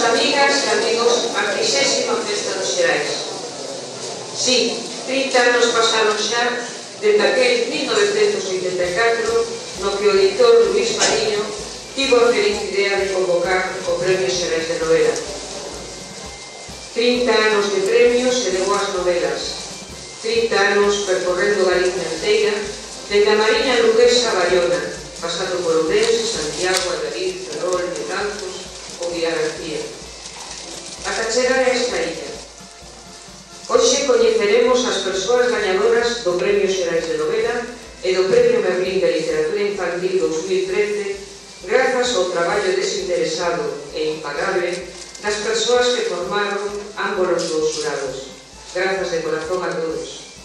Amigas e amigos, a 36ª Festa dos Xerais. Sí, 30 anos pasaron xa desde aquel 1984 no que o editor Luís Mariño tivo a feliz idea de convocar o Premio Xerais de Novela. 30 anos de premios e de boas novelas. 30 anos percorrendo Galicia inteira, desde a Mariña Luguesa a Bayona, pasando por Ourense, Santiago, Alariz, Ferrol, Betanzos ou Villagarcía terceira é a Esnaída. Hoxe coñeceremos as persoas gañadoras do Premio Xerais de Novela e do Premio Merlín de Literatura Infantil 2013 grazas ao traballo desinteresado e impagable das persoas que formaron ambos os dous jurados. Grazas de corazón a todos.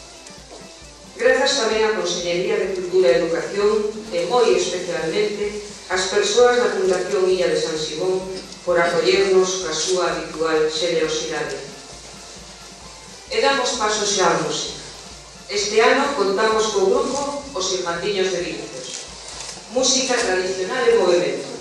Grazas tamén á Consellería de Cultura e Educación e moi especialmente ás persoas da Fundación Illa de San Simón por acollernos ca súa habitual xenerosidade. E damos paso xa á música. Este ano contamos co grupo Os Irmandiños de Vinicius. Música tradicional e movimento.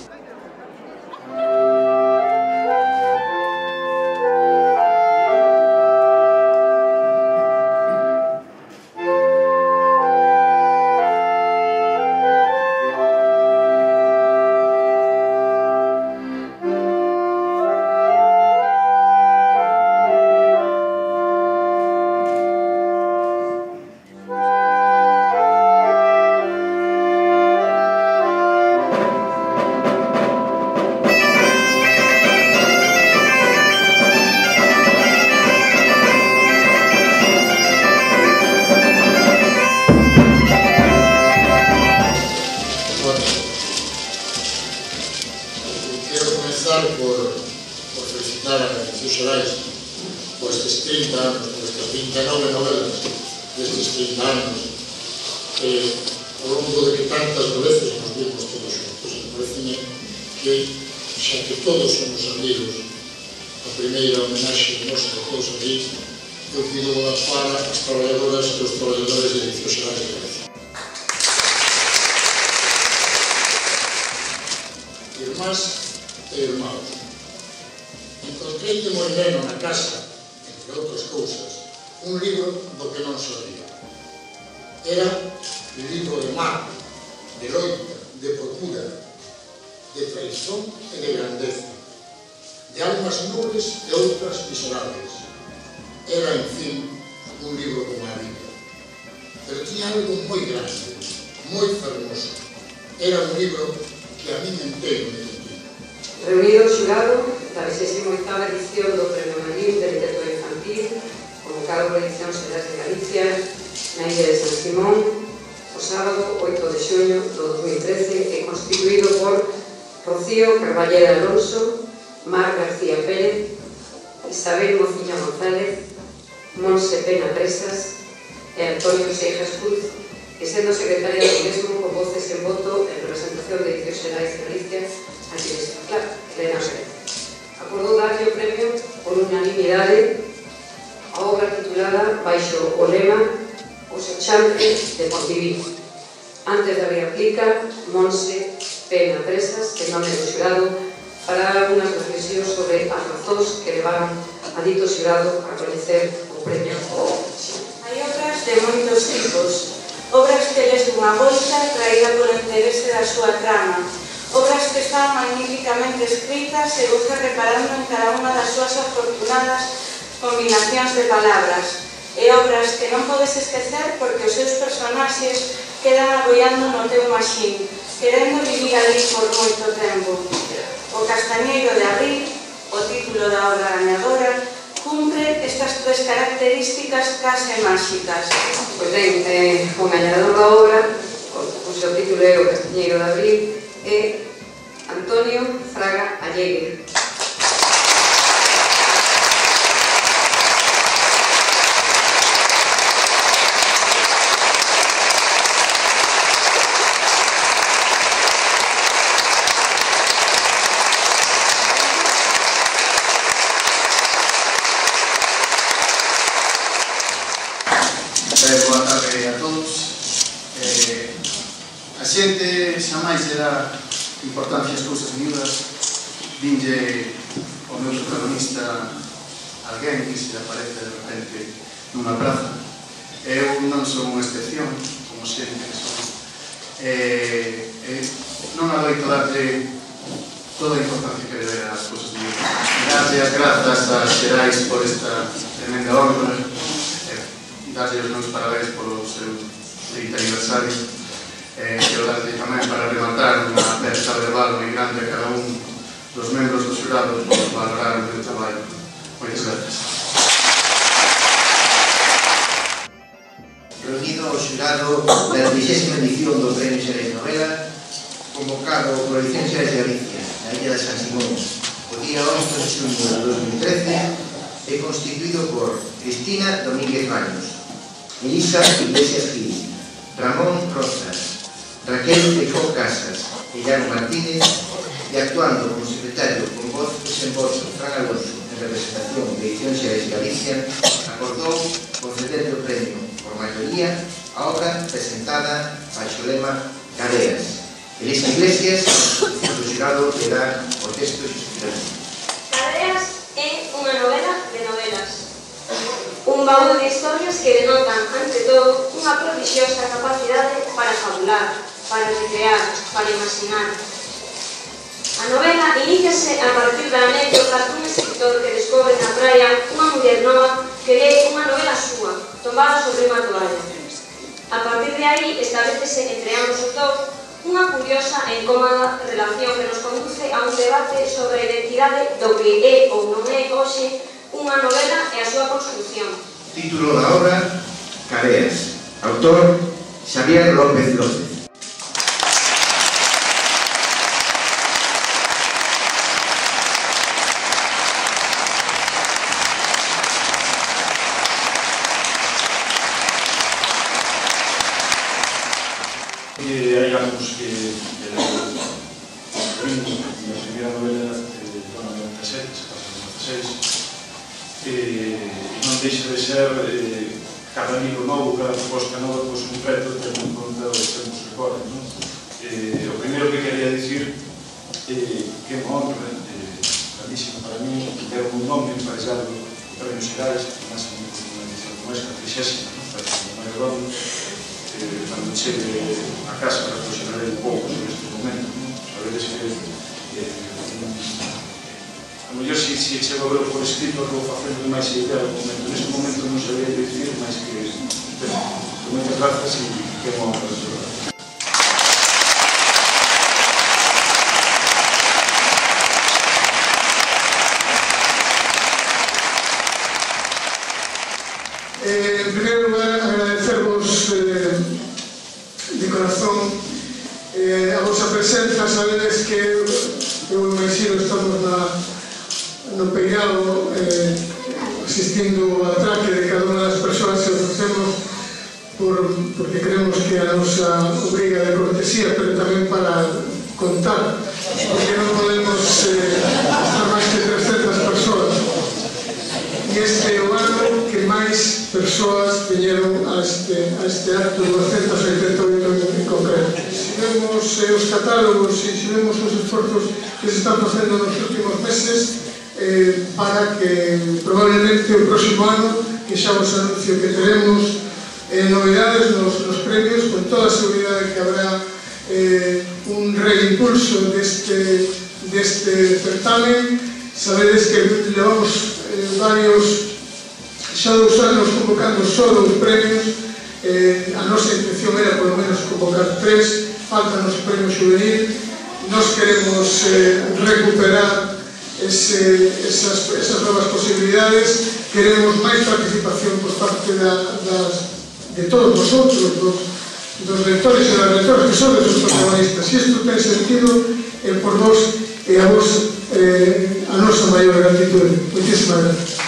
recursos orais por estes 30 anos, por estas 29 novelas destes 30 anos, eh, ao longo de que tantas veces nos vimos todos juntos, e parecime que, xa que todos somos amigos, a primeira homenaxe nosa de todos aquí, eu pido a para as traballadoras e os traballadores de edicións orais de Galicia. Irmás e irmãos, Feito Moreno na casa, entre outras cousas, un libro do que non sabía. Era o libro de mar, de loita, de procura, de traición e de grandeza, de almas nubres e outras miserables. Era, en fin, un libro como marido. Pero tiña algo moi grande, moi fermoso. Era un libro que a mí me entero me Reunido o xurado promoción do premomanís de literatura infantil convocado por Edición Xeral de Galicia na illa de San Simón o sábado 8 de xuño do 2013 e constituído por Rocío Carballera Alonso, Mar García Pérez, Isabel Mociña González, Monse Pena Presas e Antonio Seixas Cruz, que sendo secretaria do mesmo con voces en voto en representación de Edición Xerais de Galicia, a quienes, claro, le dan acordou darlle o premio por unanimidade a obra titulada baixo o lema O sechante de Pontiví. Antes da reaplica, Monse Pena Presas, que nome do xurado, fará unhas reflexións sobre as razóns que levaron a dito xurado a coñecer o premio o Hai obras de moitos tipos, obras que les unha boita traída por interese da súa trama, obras que están magníficamente escritas e vou reparando en cada unha das súas afortunadas combinacións de palabras e obras que non podes esquecer porque os seus personaxes quedan aboiando no teu maxín, querendo vivir ali por moito tempo. O Castañeiro de Abril, o título da obra gañadora, cumpre estas tres características case máxicas. Pois ben, eh, o gañador da obra, o, o seu título é O Castañeiro de Abril, E Antonio Fraga Allegue. importancia as cousas miúdas dinlle ao meu protagonista alguén que se aparece de repente nunha praza. Eu non son unha excepción como sempre que son. Eh, eh, non adoito darte toda a importancia que debe as cousas miúdas darlle as grazas a Xerais por esta tremenda honra. Eh, darlle os meus parabéns polo seu 30 aniversario. Eh, quero darlle tamén para rematar unha casa de balde grande a cada un dos membros do xurado por valorar o meu traballo. Moitas gracias. Reunido o xurado da 20ª edición do Premio Xerez Novela, convocado por licencia de Galicia, na Illa de San Simón, o día 11 de xunio de 2013, é constituído por Cristina Domínguez Baños, Elisa Iglesias Gil, Ramón Rosas, Raquel Feijó Casas, Milano Martínez e actuando como secretario con voz de desembolso Fran Alonso en representación de Edición Xeres Galicia acordou conceder o premio por maioría a obra presentada baixo lema Cadeas. Elisa Iglesias, o xurado que dá o texto justificado. Cadeas é unha novela de novelas. Un baúl de historias que denotan, ante todo, unha prodixiosa capacidade para fabular, para recrear, para imaginar. A novela iníciase a partir da anécdota dun escritor que descobre na praia unha muller nova que lee unha novela súa, tombada sobre unha toalla. A partir de aí establecese entre ambos os dous unha curiosa e incómoda relación que nos conduce a un debate sobre a identidade do que é ou non é hoxe unha novela e a súa construcción. Título da obra Careas, autor Xavier López López. eh, non deixa de ser eh, cada libro novo, cada proposta nova, pois un reto tendo en conta os temos agora. Non? Eh, o primeiro que quería dicir eh, que é un honra eh, grandísimo para mí, que ter un nome emparejado do Premio Xerais, que máis que unha edición como esta, a trixésima, non? para que máis é dono, eh, cando chegue a casa reflexionaré un pouco sobre este momento. Non? Sabedes que eh, a mellor se, se chego a ver por escrito acabo facendo máis idea do momento. Neste momento non sabía dicir máis que pero, moitas grazas e que é unha eh, asistindo ao ataque de cada unha das persoas que o facemos por, porque creemos que a nosa obriga de cortesía, pero tamén para contar, porque non podemos eh, estar máis que 300 persoas. E este é o ano que máis persoas viñeron a este, a este acto 288 en concreto. Se vemos eh, os catálogos e se vemos os esforzos que se están facendo nos últimos meses, eh, para que probablemente o próximo ano que xa vos anuncio que teremos eh, novedades nos, nos premios con toda a seguridade que habrá eh, un reimpulso deste, deste certamen sabedes que levamos eh, varios xa dous anos convocando só dous premios eh, a nosa intención era polo menos convocar tres. Faltan os premios juvenil. Nos queremos eh, recuperar ese, esas, esas novas posibilidades. Queremos máis participación por parte da, das, de todos vosotros dos, dos lectores e das lectoras que son os protagonistas. E isto ten sentido eh, por vos e a vos eh, a nosa maior gratitud. Moitísimas gracias